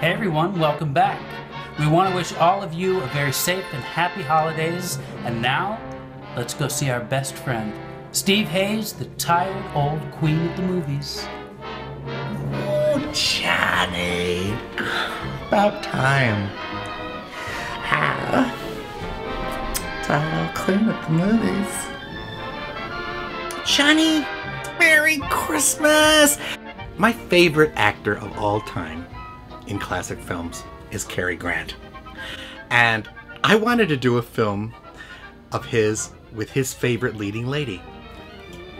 Hey everyone, welcome back. We want to wish all of you a very safe and happy holidays. And now, let's go see our best friend, Steve Hayes, the tired old queen of the movies. Oh, Johnny. About time. Ah. Tired old queen of the movies. Johnny, Merry Christmas! My favorite actor of all time in classic films is Cary Grant. And I wanted to do a film of his with his favorite leading lady,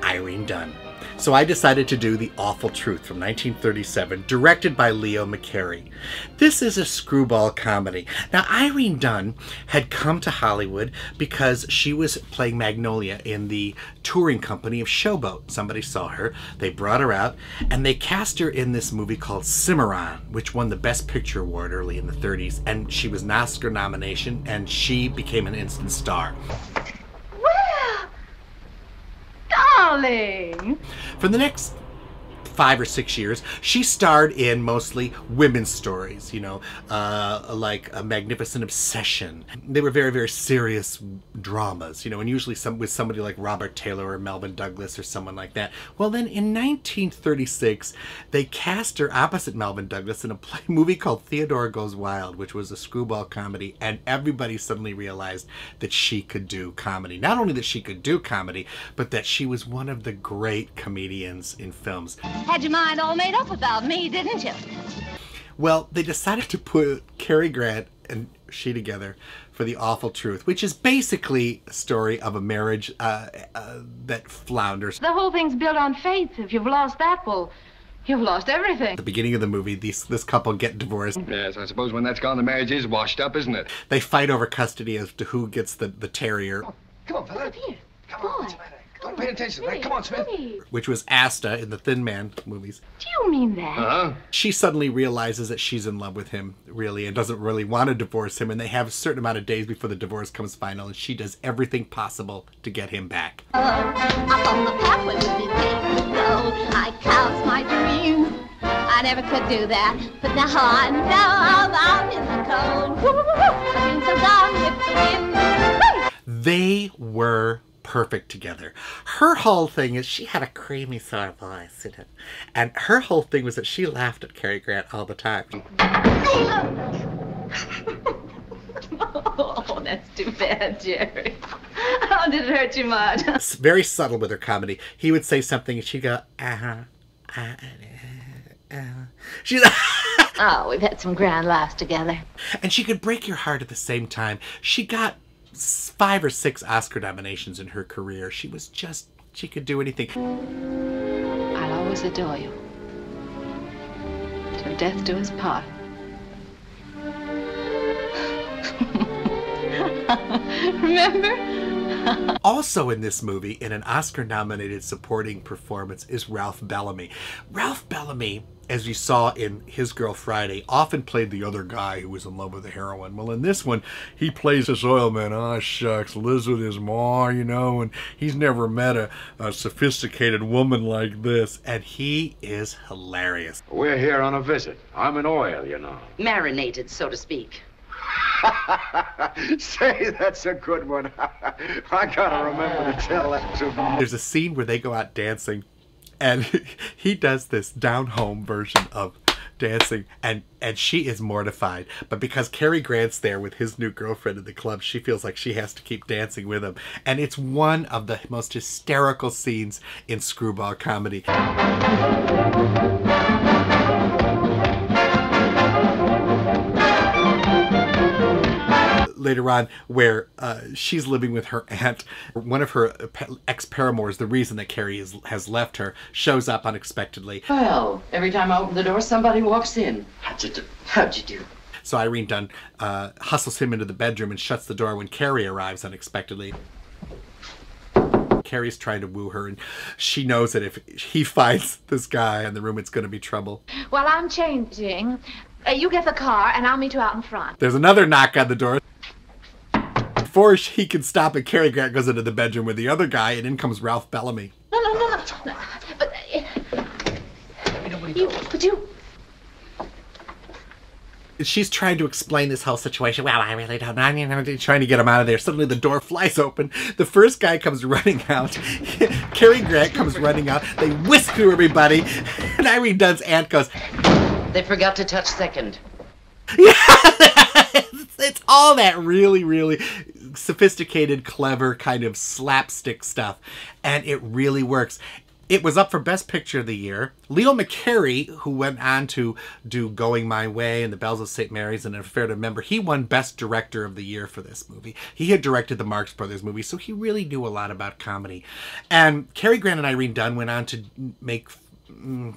Irene Dunne. So I decided to do The Awful Truth from 1937, directed by Leo McCarey. This is a screwball comedy. Now, Irene Dunne had come to Hollywood because she was playing Magnolia in the touring company of Showboat. Somebody saw her, they brought her out, and they cast her in this movie called Cimarron, which won the Best Picture Award early in the 30s, and she was an Oscar nomination, and she became an instant star. Well, darling. For the next five or six years, she starred in mostly women's stories, you know, uh, like A Magnificent Obsession. They were very, very serious dramas, you know, and usually some with somebody like Robert Taylor or Melvyn Douglas or someone like that. Well, then in 1936, they cast her opposite Melvyn Douglas in a play, movie called Theodore Goes Wild, which was a screwball comedy, and everybody suddenly realized that she could do comedy. Not only that she could do comedy, but that she was one of the great comedians in films. Had your mind all made up about me, didn't you? Well, they decided to put Cary Grant and she together for The Awful Truth, which is basically a story of a marriage uh, uh, that flounders. The whole thing's built on faith. If you've lost that, well, you've lost everything. At the beginning of the movie, these, this couple get divorced. Yes, I suppose when that's gone, the marriage is washed up, isn't it? They fight over custody as to who gets the, the terrier, Come on, fella. Here, Come boy. on, what's the matter? Don't pay attention, right? Come on, Smith. Which was Asta in the Thin Man movies. Do you mean that? Uh-huh. She suddenly realizes that she's in love with him, really, and doesn't really want to divorce him. And they have a certain amount of days before the divorce comes final, and she does everything possible to get him back. Up on the pathway with these days I count my dreams. I never could do that, but now I know I'm out in the cold. Woo, woo, woo. The dreams are gone with the wind. They were perfect together. Her whole thing is she had a creamy sort of voice, you know, and her whole thing was that she laughed at Cary Grant all the time. Oh, that's too bad, Jerry. How did it hurt you much? It's very subtle with her comedy. He would say something and she'd go, uh-huh, uh, uh, uh. She's Oh, we've had some grand laughs together. and she could break your heart at the same time. She got five or six Oscar nominations in her career. She was just she could do anything. I'll always adore you. Till death do us part. Remember? Also in this movie, in an Oscar nominated supporting performance, is Ralph Bellamy. Ralph Bellamy, as you saw in His Girl Friday, often played the other guy who was in love with the heroine. Well, in this one, he plays this oil man. Ah, shucks, lives with his ma, you know, and he's never met a, a sophisticated woman like this. And he is hilarious. We're here on a visit. I'm in oil, you know. marinated, so to speak. Say, that's a good one. I gotta remember to tell that to There's a scene where they go out dancing, and he does this down home version of dancing, and and she is mortified. But because Cary Grant's there with his new girlfriend at the club, she feels like she has to keep dancing with him, and it's one of the most hysterical scenes in screwball comedy. Later on where uh, she's living with her aunt. One of her ex paramours, the reason that Cary is, has left her, shows up unexpectedly. Well, every time I open the door, somebody walks in. How'd you do? How'd you do? So Irene Dunne uh, hustles him into the bedroom and shuts the door when Cary arrives unexpectedly. Cary's trying to woo her, and she knows that if he finds this guy in the room, it's going to be trouble. While I'm changing, uh, you get the car and I'll meet you out in front. There's another knock on the door. Before he can stop it, Cary Grant goes into the bedroom with the other guy, and in comes Ralph Bellamy. No, no, no, no. no. But, uh, you, but you. she's trying to explain this whole situation. Well, I really don't know. I'm you know, trying to get him out of there. Suddenly the door flies open. The first guy comes running out. Cary Grant comes running out. They whisk through everybody. And Irene Dunne's aunt goes, They forgot to touch second. it's, it's all that really, really sophisticated, clever kind of slapstick stuff. And it really works. It was up for Best Picture of the Year. Leo McCarey, who went on to do Going My Way and The Bells of St. Mary's and An Affair to Remember, he won Best Director of the Year for this movie. He had directed the Marx Brothers movie, so he really knew a lot about comedy. And Cary Grant and Irene Dunne went on to make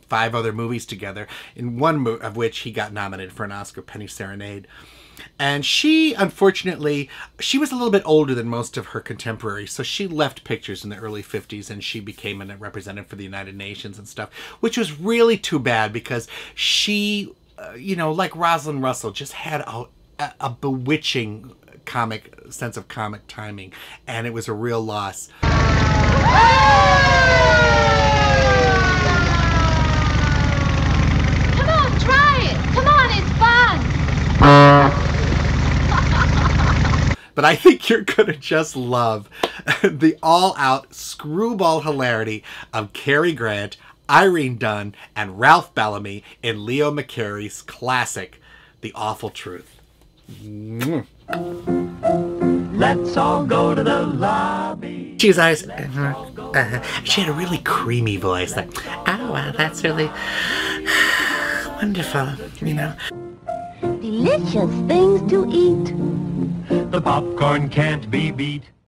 five other movies together, in one mo- of which he got nominated for an Oscar, Penny Serenade. And she, unfortunately, she was a little bit older than most of her contemporaries, so she left pictures in the early 50s and she became a representative for the United Nations and stuff, which was really too bad because she, uh, you know, like Rosalind Russell, just had a, a, a bewitching comic sense of comic timing, and it was a real loss. Come on, try it. Come on, it's fun. But I think you're gonna just love the all-out screwball hilarity of Cary Grant, Irene Dunne, and Ralph Bellamy in Leo McCarey's classic, The Awful Truth. Let's all go to the lobby. She's always, uh, uh, she had a really creamy voice, like, oh wow, that's really wonderful, you know. Delicious things to eat. The popcorn can't be beat.